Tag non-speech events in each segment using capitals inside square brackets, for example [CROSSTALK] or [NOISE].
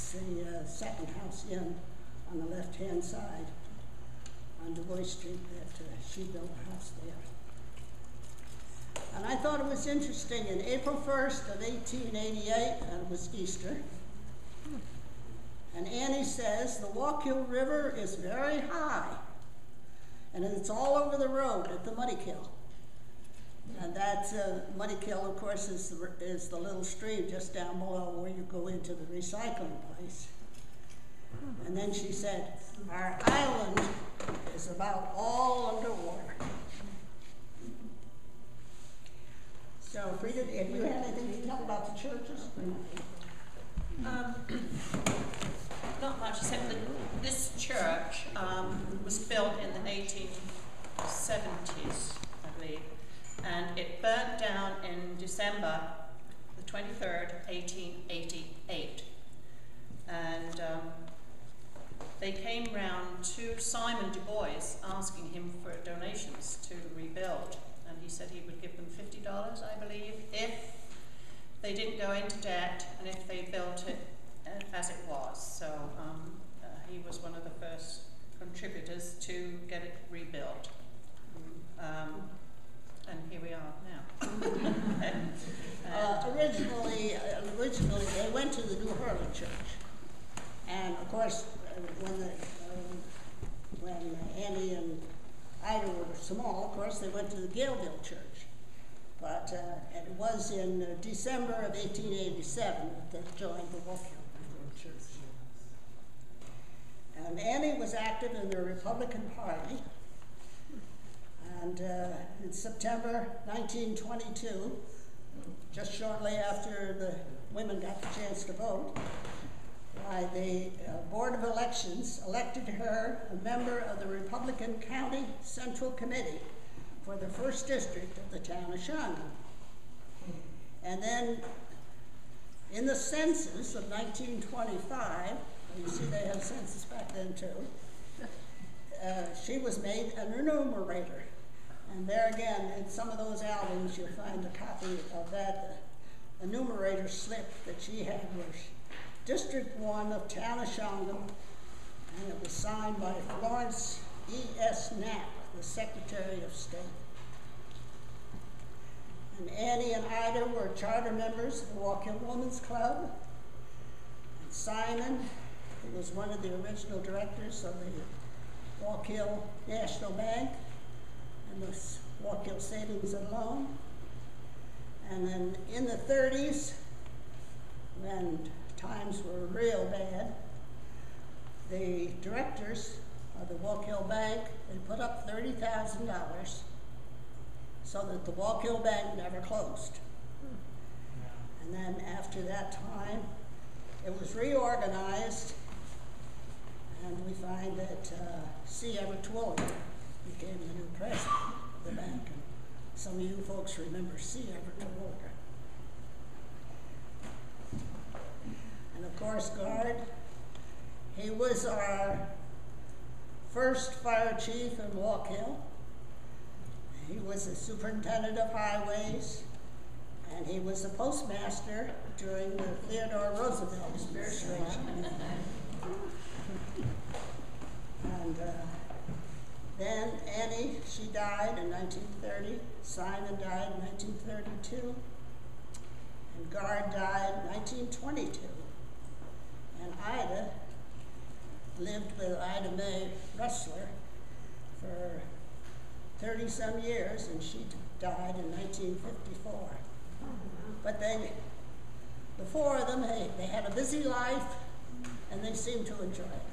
It's the uh, second house in on the left-hand side on Du Bois Street that uh, she built a house there. And I thought it was interesting, in April 1st of 1888, and it was Easter, and Annie says, the Wallkill River is very high, and it's all over the road at the Muddy Kill. And that's, uh, Muddy Kill, of course, is the, is the little stream just down below where you go into the recycling place. And then she said, our island is about all underwater. So Frida, have you had anything to tell about the churches? Um, [CLEARS THROAT] not much, except that this church, um, was built in the eighteen seventies, I believe. And it burnt down in December the twenty-third, eighteen eighty-eight. And, um, they came round to Simon Du Bois asking him for donations to rebuild. And he said he would give them fifty dollars, I believe, if they didn't go into debt and if they built it uh, as it was. So um, uh, he was one of the first contributors to get it rebuilt. Um, and here we are now. and, Uh, originally, uh, originally, they went to the New Harlem Church. And of course, uh, when the, um, when Annie and Ida were small, of course, they went to the Galeville Church. But, uh, it was in uh, December of eighteen eighty-seven that they joined the Reformed Church. And Annie was active in the Republican Party. And, uh, in September nineteen twenty-two, just shortly after the women got the chance to vote, why the uh, Board of Elections elected her a member of the Republican County Central Committee for the first district of the town of Shawangunk. And then in the census of 1925, you see they had census back then too, uh, she was made an enumerator. And there again, in some of those albums, you'll find a copy of that enumerator slip that she had was District One of Town and it was signed by Florence E. S. Knapp, the Secretary of State. And Annie and Ida were charter members of the Wallkill Women's Club. And Simon, who was one of the original directors of the Wallkill National Bank, and the Wallkill Savings and Loan. And then in the thirties, when times were real bad, the directors of the Wallkill Bank, they put up thirty thousand dollars so that the Wallkill Bank never closed. And then after that time, it was reorganized, and we find that uh, C. Everett Terwilliger became the new president of the bank. And some of you folks remember C. Everett Terwilliger. And of course, Guard, he was our first fire chief in Wallkill. He was the superintendent of highways, and he was the postmaster during the Theodore Roosevelt administration. and uh, then Annie, she died in 1930. Simon died in 1932. And Guard died in 1922. And Ida lived with Ida Mae Rustler for 30 some years, and she died in 1954. But they, the four of them, they, they had a busy life, and they seemed to enjoy it.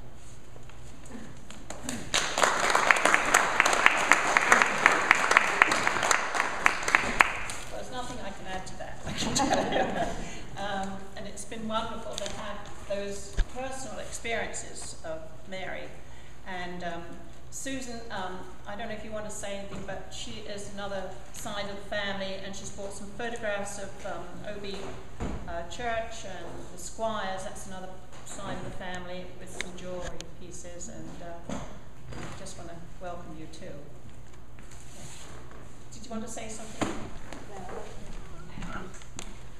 There's nothing I can add to that, I can tell you. Um, and it's been wonderful to have those personal experiences of Mary. And um, Susan, um, I don't know if you want to say anything, but she is another side of the family, and she's brought some photographs of um, OB uh, Church and the Squires. That's another side of the family with some jewelry pieces, and uh, I just want to welcome you too. Did you want to say something?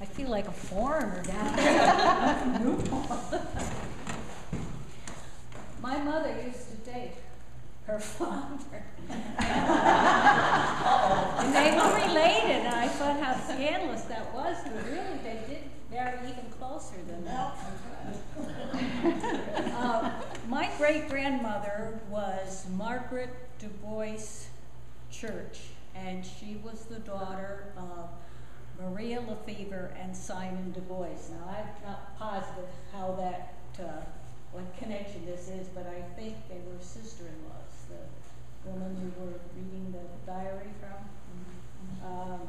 I feel like a foreigner down [LAUGHS] [LAUGHS] My mother used to date her [LAUGHS] father. [LAUGHS] [LAUGHS] and they were related, and I thought how scandalous that was, and really they did marry even closer than that. Uh, my great grandmother was Margaret Du Bois Church, and she was the daughter of Maria Lefevre and Simon Du Bois. Now, I'm not positive how that, uh, what connection this is, but I think they were sister-in-laws, the woman you were reading the diary from. Um,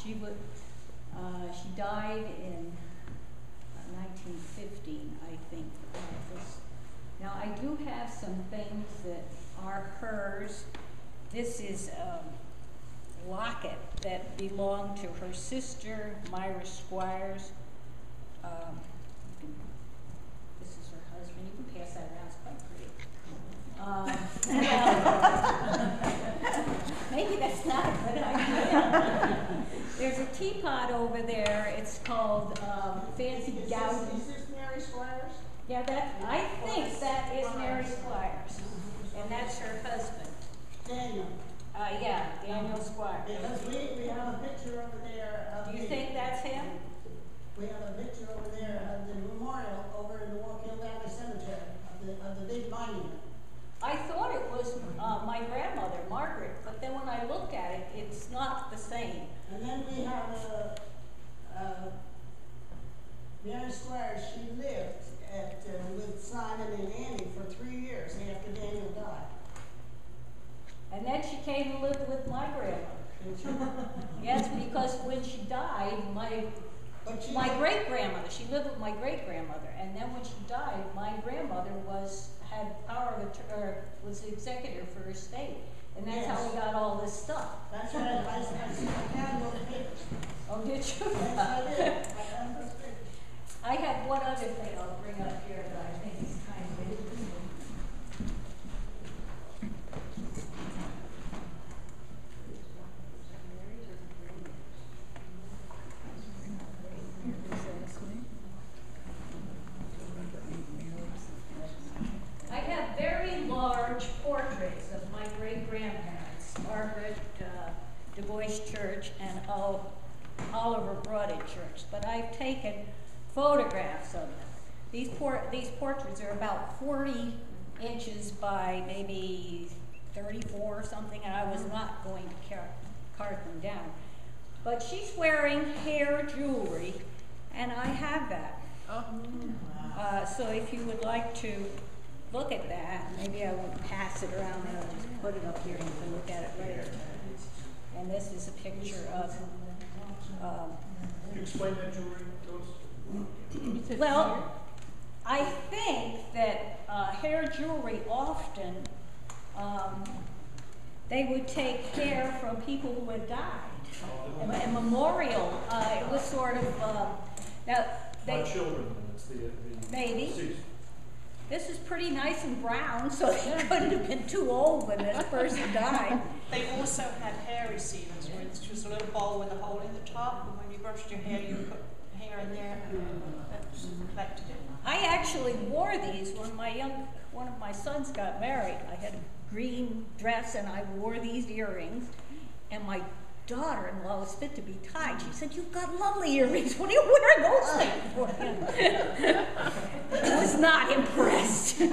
she would, uh, she died in uh, 1915, I think. uh, Now, I do have some things that are hers. This is a locket that belonged to her sister, Myra Squires. Um, you can- This is her husband. You can pass that around. It's quite pretty. Um, [LAUGHS] Maybe that's not a good idea. There's a teapot over there. It's called um, Fancy this, is this Mary Squires? Yeah, that, I think that is Mary Squires, and that's her husband. Daniel. Uh, yeah, Daniel Squires. Because we, we have a picture over there of Do you the- think that's him? We have a picture over there of the memorial over in the Wallkill Valley Cemetery, of the, of the big monument. I thought it was, uh, my grandmother, Margaret, but then when I looked at it, it's not the same. And then we have, uh, uh, Mary Squires, she lived at, uh, with Simon and Annie for three years after Daniel died. And then she came and lived with my grandmother. And she- Yes, because when she died, my, But she. my great grandmother, she lived with my great grandmother, and then when she died, my grandmother was, had power of, att- or was the executor for her estate. And that's how we got all this stuff. That's right, I, I, I found those papers. Oh, did you? Yes, I did, I found those papers. I have one other thing I'll bring up here that I think is kind of interesting. I have very large portraits of my great grandparents, Margaret uh, Du Bois Church and Ol- Church, but I've taken photographs of them. These, por- these portraits are about 40 inches by maybe 34 or something, and I was not going to car- cart them down. But she's wearing hair jewelry, and I have that. Uh, so if you would like to look at that, maybe I won't pass it around and I'll just put it up here and you can look at it later. And this is a picture of, um, Can you explain that jewelry to us? well, I think that uh, hair jewelry often, um, they would take hair from people who had died. A, a memorial, uh, it was sort of, um, now, they. My children, it's the, the. Maybe. deceased. This is pretty nice and brown, so they couldn't have been too old when this person died. They also had hair receivers, which was a little bowl with a hole in the top, and when you brushed your hair, you put hair in there, uh, collected it. I actually wore these when my young, one of my sons got married. I had a green dress and I wore these earrings. And my daughter-in-law was fit to be tied. She said, "You've got lovely earrings. What are you wearing those for?" [LAUGHS] I was not impressed. [LAUGHS]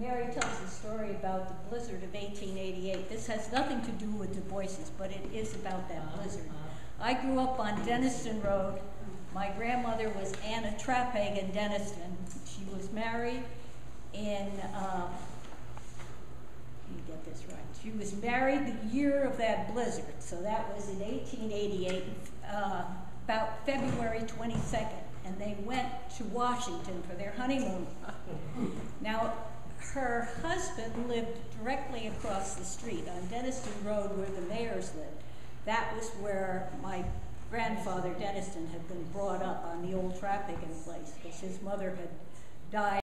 Mary tells a about the blizzard of 1888. This has nothing to do with Du Bois's, but it is about that blizzard. I grew up on Deniston Road. My grandmother was Anna Trapphagen Deniston. She was married in, um, let me get this right. She was married the year of that blizzard, so that was in 1888, uh, about February 22nd. And they went to Washington for their honeymoon. Now, her husband lived directly across the street on Deniston Road where the mayors lived. That was where my grandfather Deniston had been brought up on the old Trapphagen place because his mother had died.